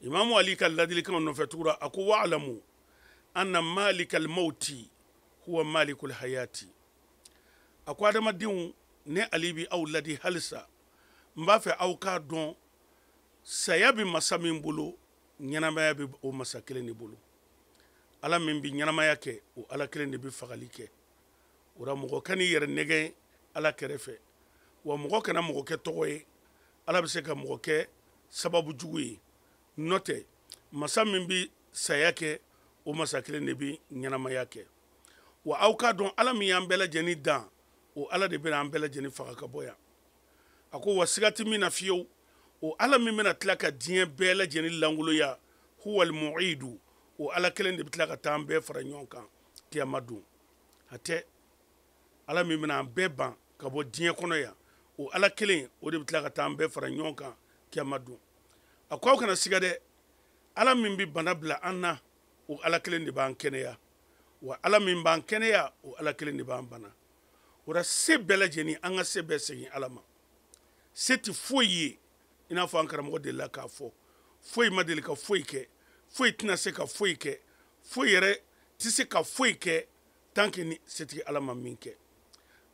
imamu ali ka ladilikanw nɔfɛ tugura a ko waalamu anna malika almauti huwa malikul hayati a ko adamadenw ne ali bi aw ladi halisa n b'a fɛ aw k'a dɔn saya bɛ masa min bolo ɲɛnamaya bɛ o masa kelen de bolo ala min bɛ ɲɛnamaya kɛ o ala kelen de bɛ fagali kɛ o la mɔgɔ kan'i yɛrɛ nɛgɛn ala kɛrɛfɛ wa mɔgɔ kana mɔgɔ kɛ tɔgɔ ye ala bɛ se ka mɔgɔ kɛ sababu jugu ye nɔ tɛ masa min bɛ saya kɛ o masa kelen de bɛ ɲɛnamaya kɛ wa aw k'a dɔn ala min y'an bɛɛ lajɛlen dan o ala de bɛna an bɛɛ lajɛlen faga ka bɔ yan a ko wa siga tɛ min na fiyewu o ala min bɛna tila ka diɲɛ bɛɛ lajɛlen lankoloya huwal mu'idu o ala kelen de bɛ tila ka taa an bɛɛ fara ɲɔgɔn kan kiyama don a tɛ ala min bɛna an bɛɛ ban ka bɔ diɲɛ kɔnɔ yan o ala kelen o de bɛ tila ka taa an bɛɛ fara ɲɔgɔn kan kiyama don a ko aw kana siga dɛ ala min bɛ bana bila an na o ala kelen de b'an kɛnɛya wa ala min b'an kɛnɛya o ala kelen de b'an bana o la se bɛɛ lajɛlen an ka se bɛɛ segin ala ma se tɛ foyi ye i n'a fɔ an karamɔgɔ delila k'a fɔ foyi ma deli ka foyi kɛ foyi tɛna se ka foyi kɛ foyi yɛrɛ tɛ se ka foyi kɛ tant que ni setigi ala ma min kɛ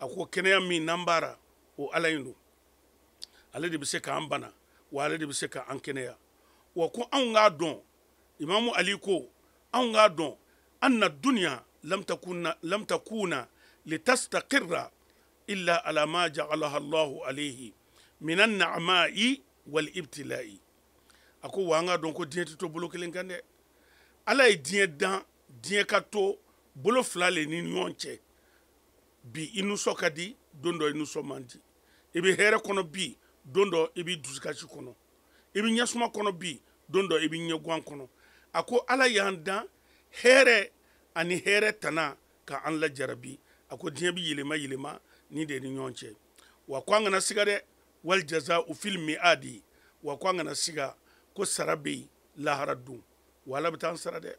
a ko kɛnɛya min n'an baara o ala in don ale de bɛ se k'an bana wa ale de bɛ se k'an kɛnɛya wa ko anw k'a dɔn imamu ali ko anw k'a dɔn an na duniya lam takuna lam takuna litastaqirra illa ala ma ja'alaha allahu alayhi min anna'ma'i wal ibtila'i a ko wa an k'a dɔn ko diɲɛ tɛ to bolo kelen kan dɛ ala ye diɲɛ dan diɲɛ ka to bolo fila le ni ɲɔgɔn cɛ bi i nusɔ ka di don dɔ i nusɔ man di i bɛ hɛrɛ kɔnɔ bi don dɔ i b'i dusukasi kɔnɔ i bɛ ɲɛsuma kɔnɔ bi don dɔ i bɛ ɲɛguwan kɔnɔ a ko ala y'an dan hɛrɛ ani hɛrɛ tana ka an lajarabi a ko diɲɛ bɛ yɛlɛma yɛlɛma ni de ni ɲɔgɔn cɛ wa ko an kana siga dɛ wali jaza u fili mi a di wa ko an kana siga ko sara bɛ yen lahara don wa ala bɛ taa n sara dɛ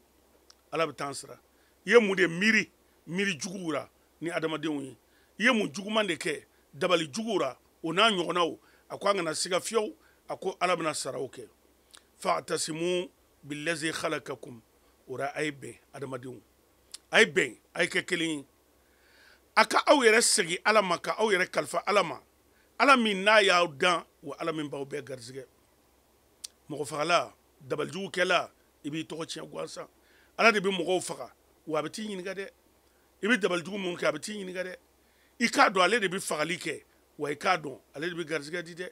ala bɛ taa n sara i ye mun de miiri miiri juguw ra ni adamadenw ye i ye mun juguman de kɛ dabali juguw ra o n'a ɲɔgɔnnaw a ko an kana siga fiyewu a ko ala bɛna saraw kɛ fatasimu bilazi khalakakum o ra a ye bɛn adamadenw a ye bɛn a ye kɛ kelen ye a ka aw yɛrɛ segin ala ma ka aw yɛrɛ kalifa ala ma ala min n'a y'aw dan wa ala min b'aw bɛɛ garisɛgɛ mɔgɔ fagala dabalijugu kɛla i b'i tɔgɔ tiɲɛ gansan ala de bɛ mɔgɔw faga wa a bɛ t'i ɲininka dɛ i bɛ dabalijugu minnu kɛ a bɛ t'i ɲininka dɛ i k'a dɔn ale de bɛ fagali kɛ wa i k'a dɔn ale de bɛ garisɛgɛ di dɛ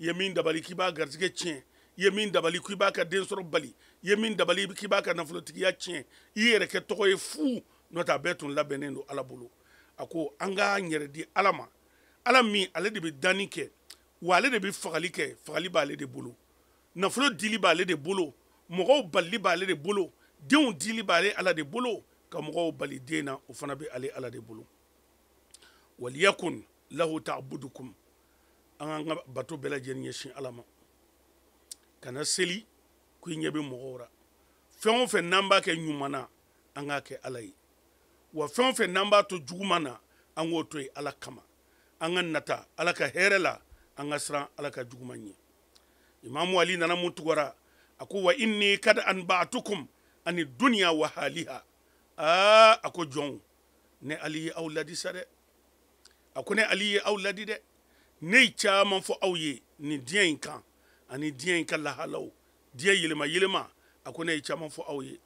i ye min dabali k'i b'a garisɛgɛ tiɲɛ i ye min dabali k'i b'a ka den sɔrɔ bali i ye min dabali k'i b'a ka nafolotigiya tiɲɛ i yɛrɛ kɛ tɔgɔ ye fu n'o tɛ a bɛɛ tun labɛnnen don ala bolo a ko an k'an yɛrɛ di ala ma ala min ale de bɛ danni kɛ wa ale de bɛ fagali kɛ fagali b'ale de bolo nafolo dili b'ale de bolo mɔgɔw balili b'ale de bolo denw dili b'ale ala de bolo ka mɔgɔw bali den na o fana bɛ ale ala de bolo waliyakun lahu ta'budukum an k'an ka bato bɛɛ lajɛlen ɲɛsin ala ma kana seli ko i ɲɛ bɛ mɔgɔw la fɛn o fɛn n'an b'a kɛ ɲuman na an k'a kɛ ala ye wa fɛn o fɛn n'an b'a to juguman na an k'o to yen ala kama an ka nata ala ka hɛrɛ la an ka siran ala ka juguman ɲɛ imamu ali nana mun tugara a ko wa inni kad anba'tukum ani dunya wa haliha aa a ko jɔnw ne ali ye aw ladi sa dɛ a ko ne ali ye aw ladi dɛ ne ye caman fɔ aw ye nin diɲɛ in kan ani diɲɛ in ka lahalaw diɲɛ yɛlɛma yɛlɛma a ko ne ye caman fɔ aw ye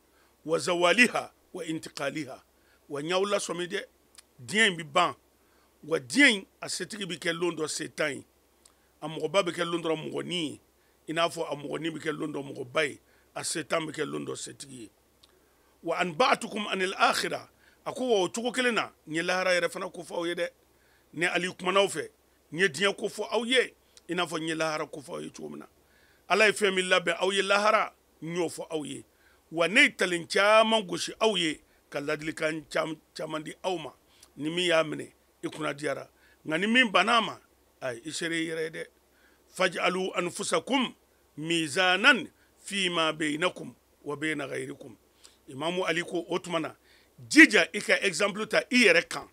wa zawaliha wa intikaliha wa n y'aw lasɔmi dɛ diɲɛ in bi ban wa diɲɛ in a setigi bi kɛ lon dɔ setan ye a mɔgɔba bɛ kɛ lon dɔrɔn mɔgɔnin ye i n'a fɔ a mɔgɔnin bɛ kɛ lon dɔ mɔgɔba ye a setan bɛ kɛ lon dɔ setigi ye wa an ba'atukum anil akhira a ko wa o cogo kelen na n ye lahara yɛrɛ fana ko fɔ aw ye dɛ ne ali kumanaw fɛ n ye diɲɛ ko fɔ aw ye i n'a fɔ n ye lahara ko fɔ aw ye cogo min na ala ye fɛn min labɛn aw ye lahara n y'o fɔ aw ye wa ne ye talen caman gosi aw ye ka ladilikan caman di aw ma ni min y'a minɛ i kunna diyara nka ni min banna a ma ayi i sera i yɛrɛ ye dɛ fajalu anfusakum mizanan fima beinakum wa beina ghairikum imamu ali ko o tuma na jija i ka exemple ta i yɛrɛ kan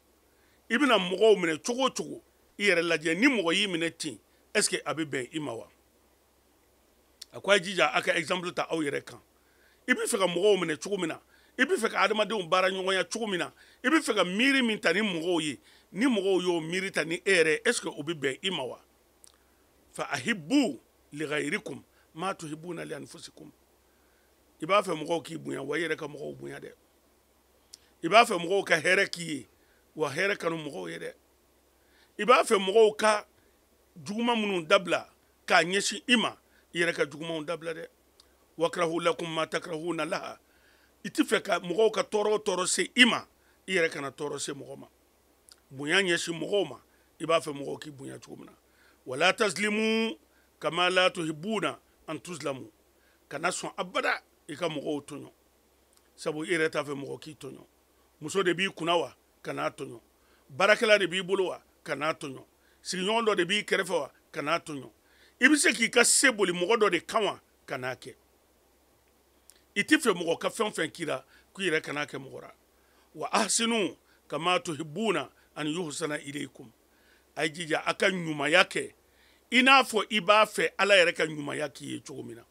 i bɛna mɔgɔw minɛ cogo o cogo i yɛrɛ lajɛ ni mɔgɔ y'i minɛ ten est ce que a bɛ bɛn i ma wa a ko a jija a ka exemple ta aw yɛrɛ kan i bɛ fɛ ka mɔgɔw minɛ cogo min na i bɛ fɛ ka adamadenw baara ɲɔgɔnya cogo min na i bɛ fɛ ka miiri min ta ni mɔgɔw ye ni mɔgɔw y'o miiri ta ni e yɛrɛ est ce que o bɛ bɛn i ma wa fa ahibu ligayirikum ma tuhibuna li anfusikum i b'a fɛ mɔgɔw k'i bonya wa i yɛrɛ ka mɔgɔw bonya dɛ i b'a fɛ mɔgɔw ka hɛrɛ k'i ye wa hɛrɛ kanu mɔgɔw ye dɛ i b'a fɛ mɔgɔw ka juguma minnu dabila k'a ɲɛsin i ma i yɛrɛ ka jugumanw dabila dɛ wakarahu lakum ma takarahu na laha i tɛ fɛ ka mɔgɔw ka tɔɔrɔ o tɔɔrɔ se i ma i yɛrɛ kana tɔɔrɔ se mɔgɔ ma bonya ɲɛsin mɔgɔw ma i b'a fɛ mɔgɔw k'i bonya cogo min na wala tasilimu kama la tuhibuna an tuzlamu kana sɔn abada i ka mɔgɔw tɔɲɔ sabu i yɛrɛ t'a fɛ mɔgɔ k'i tɔɲɔ muso de b'i kunna wa kan'a toɲɔ baarakɛla de b'i bolo wa kan'a toɲɔ sigiɲɔgɔn dɔ de b'i kɛrɛfɛ wa kan'a toɲɔ i bɛ se k'i ka se boli mɔgɔ dɔ de kan wa kan'a kɛ i tɛ fɛ mɔgɔ ka fɛn o fɛn k'i la k'u yɛrɛ kan'a kɛ mɔgɔ la wa ahsinu kama tuhibuna an yuhsana ilaykum a ye jija a ka ɲumanya kɛ i n'a fɔ i b'a fɛ ala yɛrɛ ka ɲumanya k'i ye cogo min na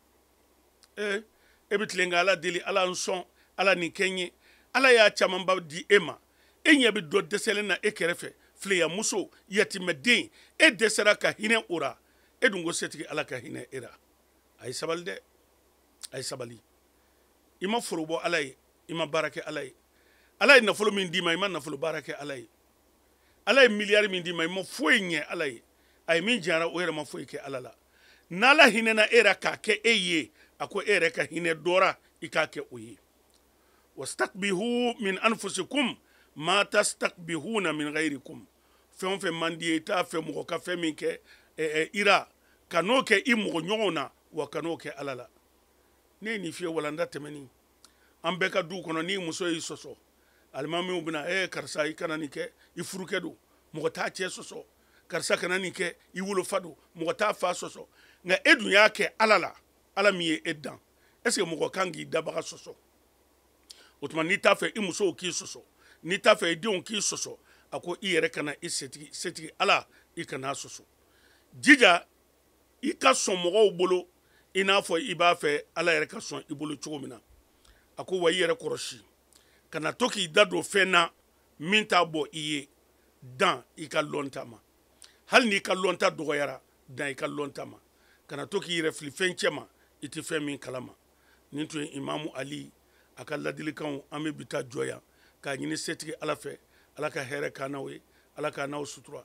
ee e bɛ tilen ka ala deli ala n sɔn ala nin kɛ n ye ala y'a camanba di e ma e ɲɛ bɛ dɔ dɛsɛlen na e kɛrɛfɛ fileyamuso yatimɛden e dɛsɛra ka hinɛ o ra e dun ko setigi ala ka hinɛ e ra a ye sabali dɛ a ye sabali i ma forobɔ ala ye i ma baara kɛ ala ye ala ye nafolo min d'i ma i ma nafolo baara kɛ ala ye ala ye miliyari min d'i ma i ma foyi ɲɛ ala ye a ye min jara o yɛrɛ ma foyi kɛ ala la n'ala hinɛna e yɛrɛ k'a kɛ e ye a ko e yɛrɛ ka hinɛ dɔra i k'a kɛ o ye wastakbihu min anfusikum ma tastakbihuna min gayrikum fɛn o fɛn man di ye i t'a fɛ mɔgɔ ka fɛn min kɛ ira ka n'o kɛ i mɔgɔ ɲɔgɔnw na wa ka n'o kɛ ala la ne ye nin fiye walanda tɛmɛni an bɛɛ ka du kɔnɔ ni muso y'i sɔsɔ alimamiw bɛna ee karisa i kana nin kɛ i furukɛ don mɔgɔ t'a cɛ sɔsɔ karisa kana nin kɛ i wolofa don mɔgɔ t'a fa sɔsɔ nka e dun y'a kɛ ala la ala min ye e dan est ce que mɔgɔ kan k'i dabaga sɔsɔ o tuma n'i t'a fɛ i musow k'i sɔsɔ n'i t'a fɛ i denw k'i sɔsɔ a ko i yɛrɛ kana i setigi setigi ala i kana a sɔsɔ jija i ka sɔn mɔgɔw bolo i n'a fɔ i b'a fɛ ala yɛrɛ ka sɔn i bolo cogo min na a ko wa i yɛrɛ kɔrɔsi ka na to k'i da don fɛn na min t'a bɔ i ye dan i ka lɔnta ma hali n'i ka lɔnta dɔgɔyara dan i ka lɔnta ma ka na to k'i yɛrɛ fili fɛn cɛ ma i tɛ fɛn min kalama nin tun ye imamu ali a ka ladilikanw an bɛ bi ta jɔ yan k'a ɲini setigi ala fɛ ala ka hɛrɛ k'an n'aw ye ala k'an n'aw sutura